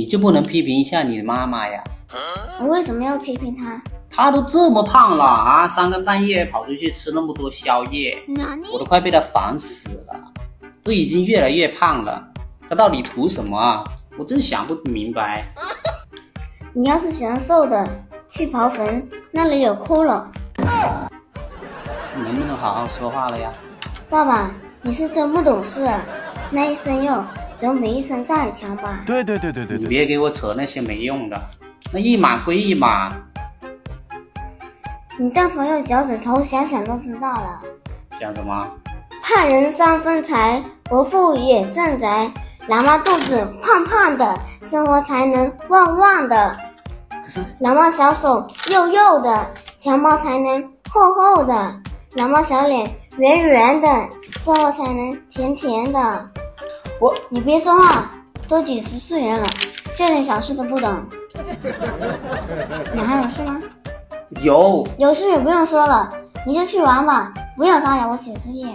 你就不能批评一下你的妈妈呀？我为什么要批评她？她都这么胖了啊，三更半夜跑出去吃那么多宵夜，我都快被她烦死了，都已经越来越胖了，她到底图什么啊？我真想不明白。你要是喜欢瘦的，去刨坟，那里有骷髅。你能不能好好说话了呀？爸爸，你是真不懂事，那一身肉总比一身债强吧？对对对对对对，你别给我扯那些没用的，那一码归一码。你但凡用脚趾头想想都知道了。讲什么？怕人三分财，伯父也正宅。老妈肚子胖胖的，生活才能旺旺的。可是老妈小手幼幼的，钱包才能厚厚的。老妈小脸圆圆的，生活才能甜甜的。我你别说话，都几十岁人了，这点小事都不懂。你还有事吗？有有事也不用说了，你就去玩吧，不要打扰我写作业。